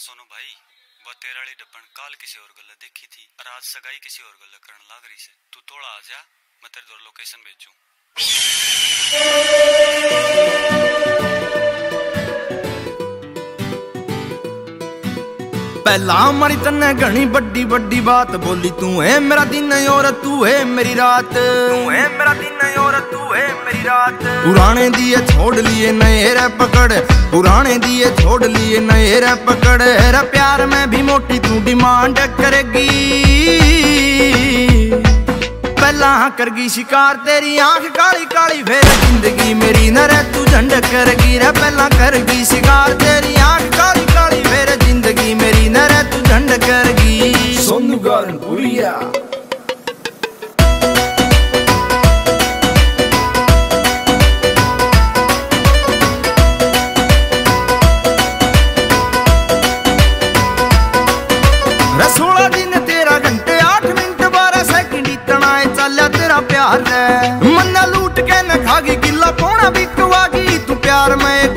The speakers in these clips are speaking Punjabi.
हाँ सोनू भाई वह तेरा डब्बन काल किसी और गल देखी थी और आज सगाई किसी और गल करने लग रही से। तू थोड़ा आ जा मैं तेरे दौर लोकेशन भेजू। पहला मारी तन्ने घनी बड़ी बड़ी बात बोली तू है मेरा दिन और तू है मेरी रात। तू है मेरा दिन और तू है ਰਾਤ। ਪੁਰਾਣੇ ਦੀ ਇਹ ਛੋੜ ਲਈਏ ਨਏ ਰੇ ਪਕੜ। ਪੁਰਾਣੇ ਦੀ ਇਹ ਛੋੜ ਲਈਏ ਨਏ ਰੇ ਪਕੜ। ਰੇ ਪਿਆਰ ਮੈਂ ਵੀ ਮੋਟੀ ਤੂੰ ਡਿਮਾਂਡ ਕਰੇਗੀ ਪਹਿਲਾਂ ਕਰ ਗਈ ਸ਼ਿਕਾਰ ਤੇਰੀ ਆਂਖ ਕਾਲੀ ਕਾਲੀ ਫੇਰ ਜ਼ਿੰਦਗੀ ਮੇਰੀ ਨਾ ਰਹਿ ਤੂੰ ਝੰਡ ਕਰ ਗਈ ਰੇ ਪਹਿਲਾਂ ਕਰ ਗਈ ਸ਼ਿਕਾਰ ਤੇਰੀ ਆਂਖ ਕਾਲੀ ਕਾਲੀ ਫੇਰ ਜ਼ਿੰਦਗੀ ਮੇਰੀ ਨਾ ਰਹਿ ਤੂੰ ਝੰਡ ਕਰ ਗਈ ਸੋਨੂ ਗਾਰਨ ਪੁਰੀਆ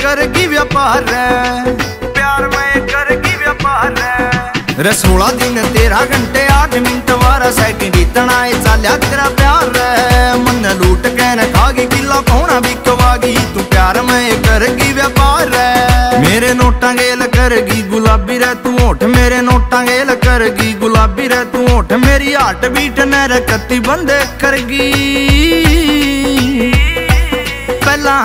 ਕਰਗੀ ਵਪਾਰ ਪਿਆਰ ਮੈਂ ਕਰਗੀ ਵਪਾਰ ਰਸੋਲਾ ਦਿਨ ਤੇਰਾ ਘੰਟੇ 8 ਮਿੰਟ 12 ਸੈਕਿੰਡ ਇਤਨਾ ਏ ਚੱਲਿਆ ਤੇਰਾ ਪਿਆਰ ਮੰਨਾ ਲੂਟ ਕੇ ਨਾ ਖਾਗੀ ਕਿੱਲਾ ਪੌਣਾ ਵਿਕਵਾ ਗਈ ਤੂੰ ਪਿਆਰ ਮੈਂ ਕਰਗੀ ਵਪਾਰ ਮੇਰੇ ਨੋਟਾਂ ਗੇਲ ਕਰਗੀ ਗੁਲਾਬੀ ਰਹਿ ਤੂੰ ਹੋਠ ਮੇਰੇ ਨੋਟਾਂ ਗੇਲ ਕਰਗੀ ਗੁਲਾਬੀ ਰਹਿ ਤੂੰ ਹੋਠ ਮੇਰੀ ਹਾਰਟ ਬੀਟ ਨੇ ਰਕਤੀ ਬੰਦੇ ਕਰਗੀ।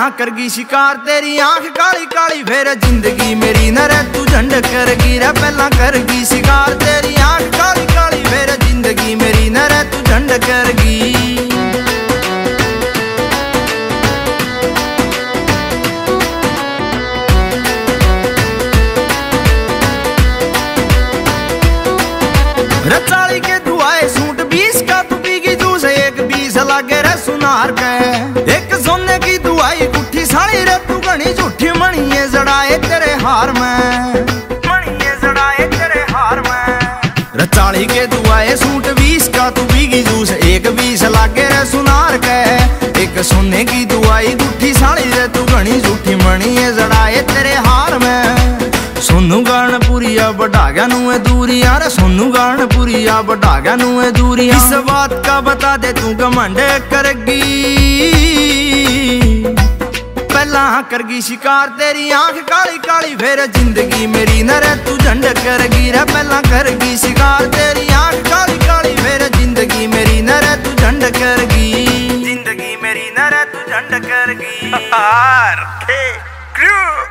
ਪਹਿਲਾਂ ਕਰਗੀ ਸ਼ਿਕਾਰ, ਤੇਰੀ ਆਂਖ ਕਾਲੀ ਕਾਲੀ, ਫੇਰ ਜ਼ਿੰਦਗੀ ਮੇਰੀ ਨਾ ਰਹਿ ਤੂੰ ਝੰਡ ਕਰਗੀ, ਰਹਿ ਪਹਿਲਾਂ ਕਰਗੀ ਸ਼ਿਕਾਰ, ਤੇਰੀ ਆਂਖ 40 के दुआए सूट 20 का तू बीगी जूस एक बीस लागे रे सुनार कह एक सोने की दुआई गुठी साली रे तू घनी झूठी मणी है जड़ाए तेरे हार में सोनू गानपुरिया बटागा नु है दूरिया रे सोनू गानपुरिया बटागा नु है दूरिया इस बात का बता दे तू घमंड करगी ਪਹਿਲਾਂ ਕਰਗੀ ਸ਼ਿਕਾਰ ਤੇਰੀ ਆਂਖ ਕਾਲੀ ਕਾਲੀ ਫੇਰ ਜ਼ਿੰਦਗੀ ਮੇਰੀ ਨਾ ਰਹਿ ਤੂੰ ਝੰਡ ਕਰਗੀ ਰੇ ਪਹਿਲਾਂ ਕਰਗੀ ਸ਼ਿਕਾਰ ਤੇਰੀ ਆਂਖ ਕਾਲੀ ਕਾਲੀ ਫੇਰ ਜ਼ਿੰਦਗੀ ਮੇਰੀ ਨਾ ਰਹਿ ਤੂੰ ਝੰਡ ਕਰਗੀ। ਜ਼ਿੰਦਗੀ ਮੇਰੀ ਨਾ ਰਹਿ ਤੂੰ ਝੰਡ ਕਰਗੀ। ਆਰ ਕੇ ਕਰੂ